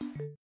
うん。